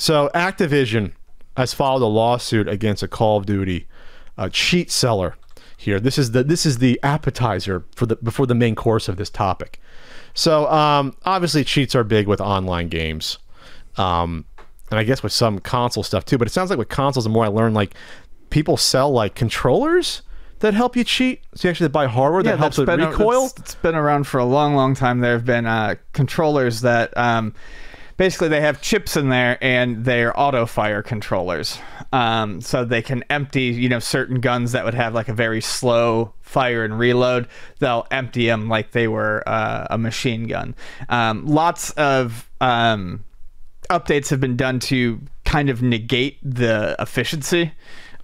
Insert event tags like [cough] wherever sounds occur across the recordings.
So Activision has filed a lawsuit against a Call of Duty uh, cheat seller. Here, this is the this is the appetizer for the before the main course of this topic. So um, obviously, cheats are big with online games, um, and I guess with some console stuff too. But it sounds like with consoles, the more I learn, like people sell like controllers that help you cheat. So you actually buy hardware that helps with a- recoil. it's- it's been around for a long, long time. There have been uh, controllers that um, basically they have chips in there and they're auto fire controllers. Um, so they can empty, you know, certain guns that would have like a very slow fire and reload. They'll empty them like they were uh, a machine gun. Um, lots of um, updates have been done to kind of negate the efficiency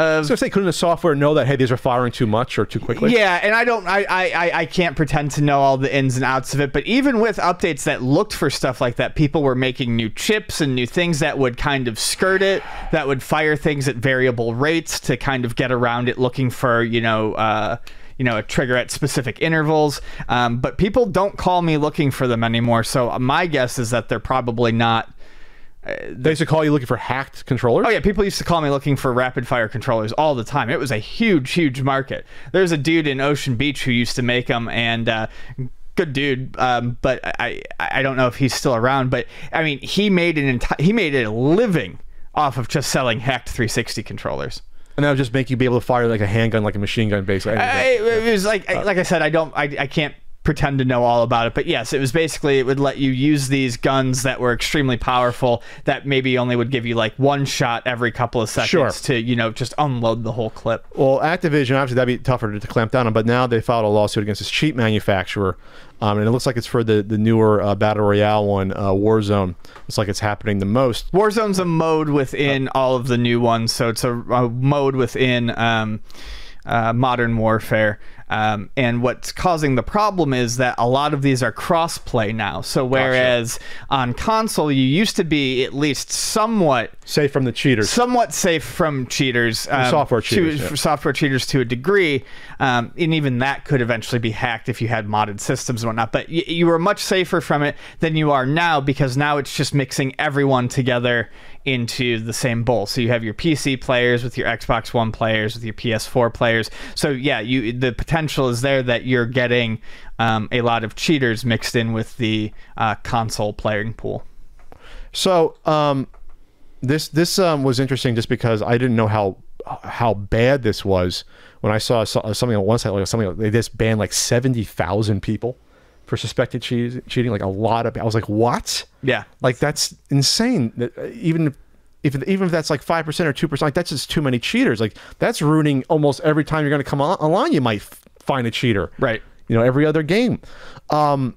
of So say, couldn't the software know that hey, these are firing too much or too quickly? yeah, and I don't, I, I, I- I can't pretend to know all the ins and outs of it. But even with updates that looked for stuff like that, people were making new chips and new things that would kind of skirt it, that would fire things at variable rates to kind of get around it, looking for you know. Uh, you know, a trigger at specific intervals. Um, but people don't call me looking for them anymore. So my guess is that they're probably not. They used to call you looking for hacked controllers. Oh yeah, people used to call me looking for rapid fire controllers all the time. It was a huge, huge market. There's a dude in Ocean Beach who used to make them, and uh, good dude. Um, but I, I don't know if he's still around. But I mean, he made an entire, he made a living off of just selling hacked 360 controllers. and that would just make you be able to fire like a handgun, like a machine gun, basically. I, it was like like I said, I don't, I, I can't pretend to know all about it, but yes, it was basically it would let you use these guns that were extremely powerful that maybe only would give you like one shot every couple of seconds Sure. to you know just unload the whole clip. Well, Activision, obviously, that'd be tougher to, to clamp down on, but now they filed a lawsuit against this cheap manufacturer. Um, and it looks like it's for the, the newer uh, Battle Royale one, uh, Warzone. Looks like it's happening the most. Warzone's a mode within all of the new ones, so it's a, a mode within um, uh, Modern Warfare. Um, and what's causing the problem is that a lot of these are cross-play now. So whereas on console you used to be at least somewhat Safe from the cheaters. somewhat safe from cheaters, um, software to- cheaters, yeah. software cheaters to a degree, um, and even that could eventually be hacked if you had modded systems and whatnot. But y- you were much safer from it than you are now because now it's just mixing everyone together into the same bowl. So you have your PC players with your Xbox One players with your PS4 players. So yeah, you the potential is there that you're getting um, a lot of cheaters mixed in with the uh, console playing pool. So um, this this um, was interesting just because I didn't know how how bad this was when I saw so- something on one side like something they just banned like seventy thousand people for suspected cheat- cheating. Like a lot of I was like, what? Yeah. Like that's insane. That uh, even if, even if that's like five percent or two percent, like that's just too many cheaters. Like that's ruining almost every time you're going to come on, online. You might f- find a cheater, Right. You know, every other game. Um,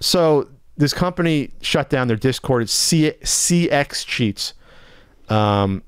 so this company shut down their Discord. It's C- CX Cheats. Um,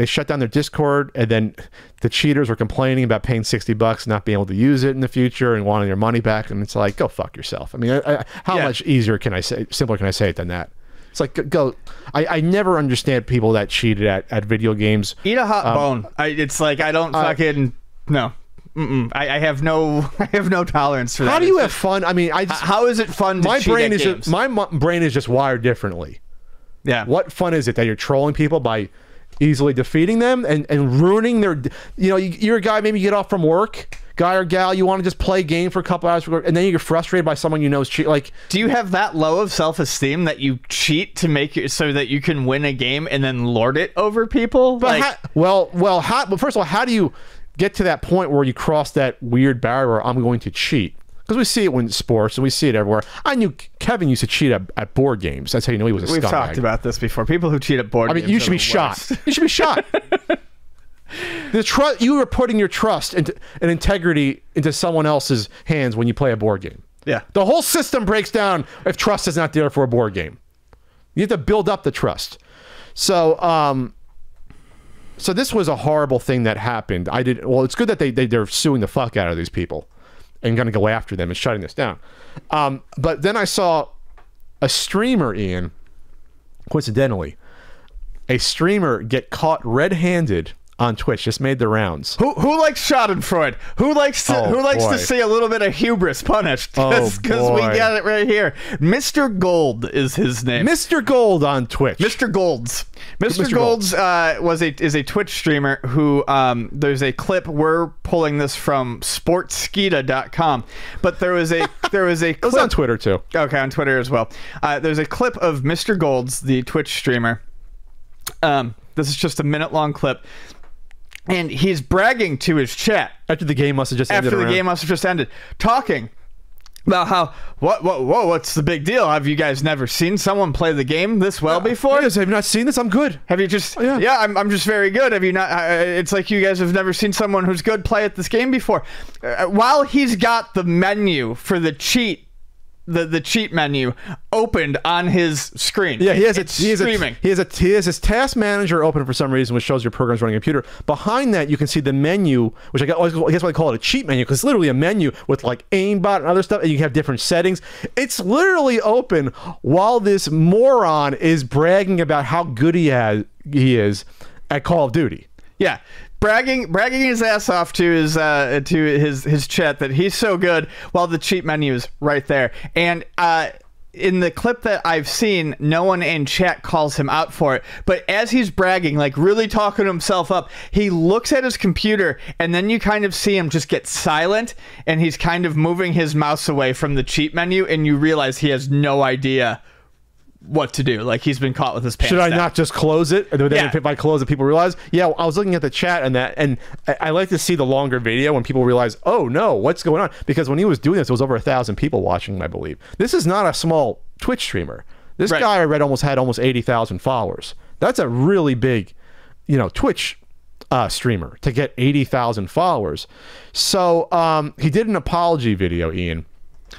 they shut down their Discord, and then the cheaters were complaining about paying sixty bucks, not being able to use it in the future, and wanting their money back. And it's like, go fuck yourself. I mean, I, I, how Yeah. much easier can I say, simpler can I say it than that? It's like, go. I, I never understand people that cheated at, at video games. Eat a hot Um, bone. I, it's like I don't fucking no. Mm-mm. I, I have no. [laughs] I have no tolerance for that. How do you It's have fun? I mean, I just- just, how is it fun? To my cheat brain is just my brain is just wired differently. yeah. What fun is it that you're trolling people by easily defeating them and, and ruining their? You know, you, you're a guy maybe you get off from work, guy or gal, you want to just play a game for a couple hours, and then you get frustrated by someone you know is cheat. Like, Do you have that low of self-esteem that you cheat to make it so that you can win a game and then lord it over people? but like, how, well, well, how? Well, first of all, how do you get to that point where you cross that weird barrier? Where I'm going to cheat. Because we see it when sports and we see it everywhere. I knew Kevin used to cheat at, at board games. That's how you know he was a we've scumbag. talked about this before. People who cheat at board I mean, games you should be shot. [laughs] You should be shot. [laughs] the trust you are putting your trust into, and integrity into someone else's hands when you play a board game. Yeah. The whole system breaks down if trust is not there for a board game. You have to build up the trust. So, um, so this was a horrible thing that happened. I did well. It's good that they, they they're suing the fuck out of these people and going to go after them and shutting this down. Um, but then I saw a streamer, Ian, coincidentally, a streamer get caught red-handed on Twitch just made the rounds. Who, who likes Schadenfreude? Who likes to Oh, who likes boy. to see a little bit of hubris punished? Oh, [laughs] Because we got it right here. Mr. Gold is his name. Mr. Gold on Twitch. Mr. Golds. Mr. Mr. Golds uh, was a is a Twitch streamer who um, there's a clip we're pulling this from sportskeeda.com, but there was a [laughs] there was a It was on Twitter too. Okay, on Twitter as well. Uh, there's a clip of Mr. Golds, the Twitch streamer. Um, this is just a minute long clip, and he's bragging to his chat After the game must have just after ended the around- game must have just ended, talking about how what what whoa what's the big deal? Have you guys never seen someone play the game this well before? Yes, have you not seen this? I'm good. Have you just? yeah. yeah, I'm, I'm just very good. Have you not? Uh, it's like you guys have never seen someone who's good play at this game before. Uh, while he's got the menu for the cheat, the the cheat menu opened on his screen. Yeah, he has it's a he has streaming. a he has a he has his task manager open for some reason, which shows your program's running a computer. Behind that, you can see the menu, which I guess, I guess why they call it a cheat menu because it's literally a menu with like aimbot and other stuff, and you have different settings. It's literally open while this moron is bragging about how good he has he is at Call of Duty. Yeah. Bragging, bragging his ass off to his uh, to his his chat that he's so good, while the cheat menu is right there. And uh, in the clip that I've seen, no one in chat calls him out for it. But as he's bragging, like really talking himself up, he looks at his computer, and then you kind of see him just get silent, and he's kind of moving his mouse away from the cheat menu, and you realize he has no idea what to do. Like he's been caught with his pants. Should I down. not just close it? And then Yeah. if I close it, people realize. Yeah, I was looking at the chat and that, and I, I like to see the longer video when people realize, oh no, what's going on? Because when he was doing this, it was over a thousand people watching, I believe. This is not a small Twitch streamer. This Right. guy I read almost had almost eighty thousand followers. That's a really big, you know, Twitch uh, streamer to get eighty thousand followers. So um, he did an apology video, Ian.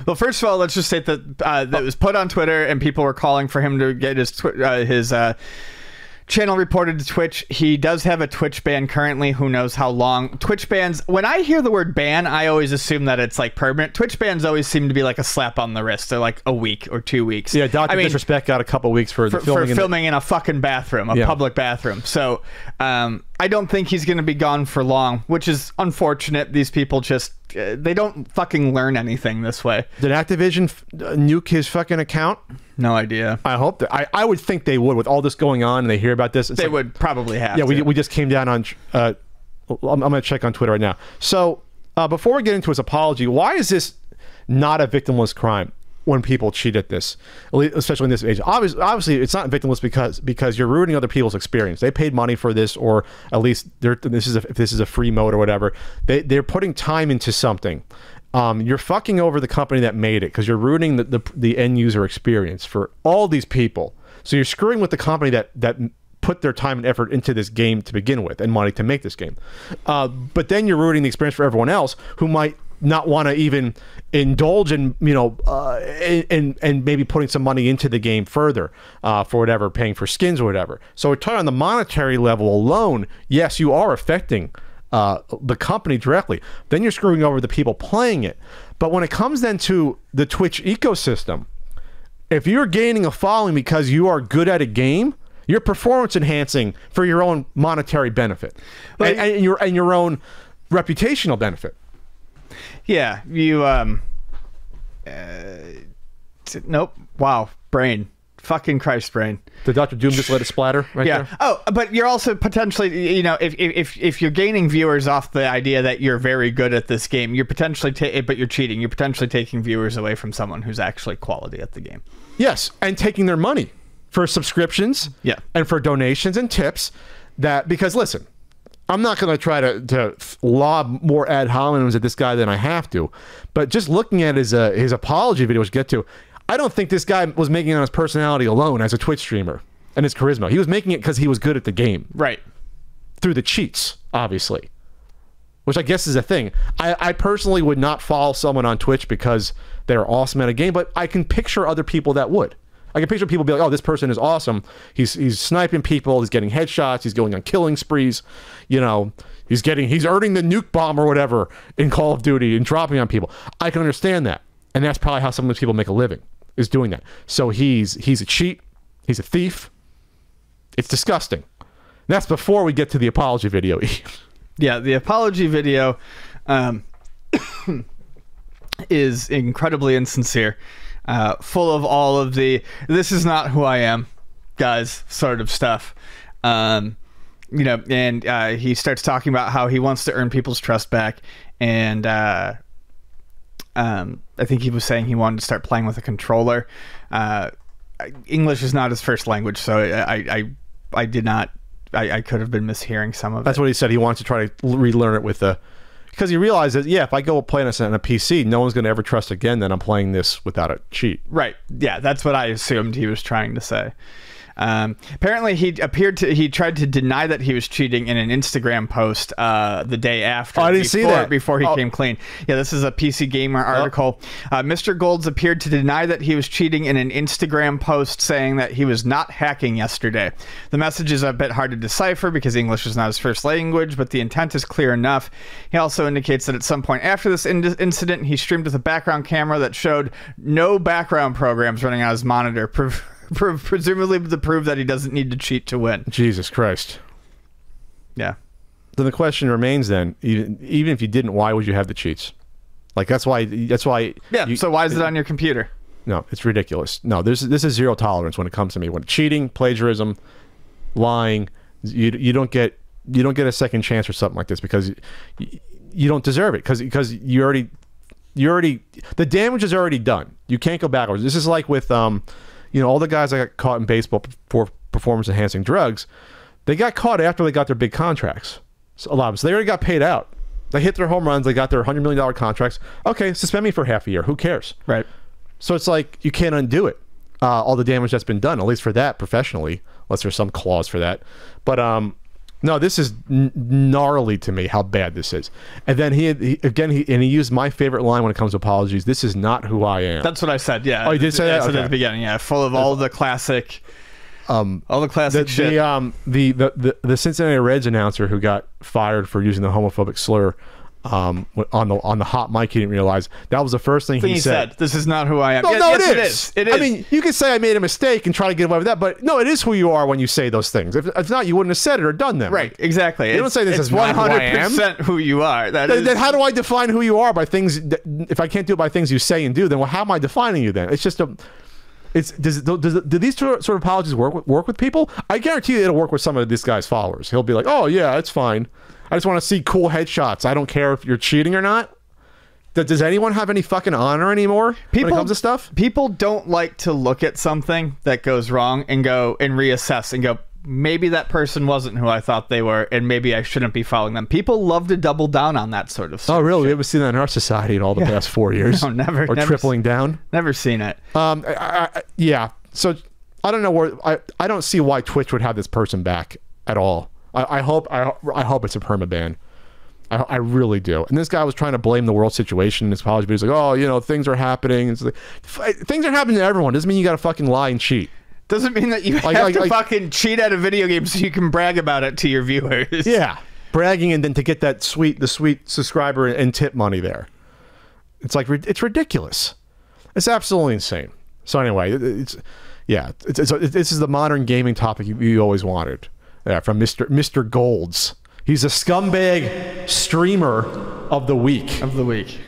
Well, first of all, let's just state that uh, that was put on Twitter, and people were calling for him to get his twi- uh, his uh, channel reported to Twitch. He does have a Twitch ban currently. Who knows how long? Twitch bans. When I hear the word ban, I always assume that it's like permanent. Twitch bans always seem to be like a slap on the wrist. They're like a week or two weeks. Yeah, Doctor I mean, Disrespect got a couple weeks for, the for, filming. for in the- in a fucking bathroom, a Yeah. public bathroom. So um, I don't think he's going to be gone for long, which is unfortunate. These people just they don't fucking learn anything this way. did Activision f- uh, nuke his fucking account? No idea. I hope that I, I would think they would with all this going on and they hear about this. They like- would probably have. Yeah, we, we just came down on. Uh, I'm, I'm going to check on Twitter right now. So uh, before we get into his apology, why is this not a victimless crime when people cheat at this, especially in this age? Obviously, obviously, it's not victimless because because you're ruining other people's experience. They paid money for this, or at least they're, this is a, if this is a free mode or whatever. They they're putting time into something. Um, you're fucking over the company that made it because you're ruining the, the the end user experience for all these people. So you're screwing with the company that that put their time and effort into this game to begin with and money to make this game. Uh, but then you're ruining the experience for everyone else who might not want to even indulge in you know uh, and and maybe putting some money into the game further uh, for whatever paying for skins or whatever. So we're talking on the monetary level alone. Yes, you are affecting uh, the company directly. Then you're screwing over the people playing it. But when it comes then to the Twitch ecosystem, if you're gaining a following because you are good at a game, you're performance enhancing for your own monetary benefit and, and your and your own reputational benefit. Yeah, you um. Uh, t- nope. Wow. Brain. Fucking Christ, brain. Did Doctor Doom just let it splatter right Yeah. there? Oh, but you're also potentially, you know, if if if you're gaining viewers off the idea that you're very good at this game, you're potentially, ta- but you're cheating. You're potentially taking viewers away from someone who's actually quality at the game. Yes, and taking their money for subscriptions, Yeah. and for donations and tips. That because listen, I'm not going to try to to lob more ad hominems at this guy than I have to, but just looking at his uh, his apology video, which get to, I don't think this guy was making it on his personality alone as a Twitch streamer and his charisma. He was making it because he was good at the game Right. through the cheats, obviously. Which I guess is a thing. I, I personally would not follow someone on Twitch because they're awesome at a game, but I can picture other people that would. I can picture people be like, "Oh, this person is awesome. He's he's sniping people. He's getting headshots. He's going on killing sprees. You know, he's getting he's earning the nuke bomb or whatever in Call of Duty and dropping on people. I can understand that, and that's probably how some of those people make a living is doing that. So he's he's a cheat. He's a thief. It's disgusting. That's before we get to the apology video. [laughs] Yeah, the apology video um, [coughs] is incredibly insincere, uh, full of all of the "this is not who I am," guys, sort of stuff. Um, you know, and uh, he starts talking about how he wants to earn people's trust back, and uh, um, I think he was saying he wanted to start playing with a controller. Uh, English is not his first language, so I I, I did not. I, I could have been mishearing some of That's it. what he said. He wants to try to relearn it with the because he realizes, yeah, if I go play this on a PC, no one's going to ever trust again that I'm playing this without a cheat. Right. Yeah, that's what I assumed he was trying to say. Um, apparently, he appeared to he tried to deny that he was cheating in an Instagram post uh, the day after. Oh, I didn't see that. before he Oh. came clean. Yeah, this is a PC Gamer article. Uh, Mr. Golds appeared to deny that he was cheating in an Instagram post, saying that he was not hacking yesterday. The message is a bit hard to decipher because English is not his first language, but the intent is clear enough. He also indicates that at some point after this in- incident, he streamed with a background camera that showed no background programs running on his monitor. [laughs] Pre- [laughs] pre- presumably to prove that he doesn't need to cheat to win. Jesus Christ. Yeah. Then the question remains: then, even even if you didn't, why would you have the cheats? Like that's why that's why. Yeah. you- so why is it on your computer? No, it's ridiculous. No, there's this is zero tolerance when it comes to me. When cheating, plagiarism, lying, you you don't get you don't get a second chance or something like this because you, you don't deserve it because because you already you already the damage is already done. You can't go backwards. This is like with um, you know, all the guys that got caught in baseball for performance enhancing drugs, they got caught after they got their big contracts. So a lot of them, so they already got paid out. They hit their home runs. They got their hundred million dollar contracts. Okay, suspend me for half a year. Who cares? Right. So it's like you can't undo it. Uh, all the damage that's been done, at least for that professionally, unless there's some clause for that. But um, no, this is n- gnarly to me how bad this is. And then he, he again he and he used my favorite line when it comes to apologies. This is not who I am. That's what I said. Yeah. Oh, you did say I that? said at the beginning. Yeah, full of all the classic, um, all the the, classic shit. the um the, the the the Cincinnati Reds announcer who got fired for using the homophobic slur um on the on the hot mic he didn't realize that was the first thing, thing he, said. "This is not who I am." No, Yeah, no, yes, it it is. is. It is. I mean, you can say I made a mistake and try to get away with that, but no, it is who you are when you say those things. If, if not, you wouldn't have said it or done them. right? Exactly. You don't say this is I am. 100% who you are. That Then, is. then how do I define who you are by things? That, if I can't do it by things you say and do, then well, how am I defining you? Then it's just a. It's does it, does do these sort of apologies work with, work with people? I guarantee you it'll work with some of this guy's followers. He'll be like, "Oh yeah, it's fine. I just want to see cool headshots. I don't care if you're cheating or not." Does, anyone have any fucking honor anymore when it comes to stuff? People don't like to look at something that goes wrong and go and reassess and go, maybe that person wasn't who I thought they were, and maybe I shouldn't be following them. People love to double down on that sort of stuff. Oh, really? We haven't seen that in our society in all the past four years. [laughs] No, never- Or never tripling down. Never seen it. Um, I, I- yeah. So I don't know where I, I don't see why Twitch would have this person back at all. I, I hope I, I hope it's a perma ban. I, I really do. And this guy was trying to blame the world situation in his apology video. He's like, oh, you know, things are happening. It's like, things are happening to everyone. Doesn't mean you got to fucking lie and cheat. Doesn't mean that you have like- to like- fucking cheat at a video game so you can brag about it to your viewers. Yeah, bragging and then to get that sweet, the sweet subscriber and tip money there. It's like it's ridiculous. It's absolutely insane. So anyway, it's yeah, it's, it's, it's, this is the modern gaming topic you, you always wanted. Yeah, from Mister Mister Golds. He's a scumbag streamer of the week. Of the week.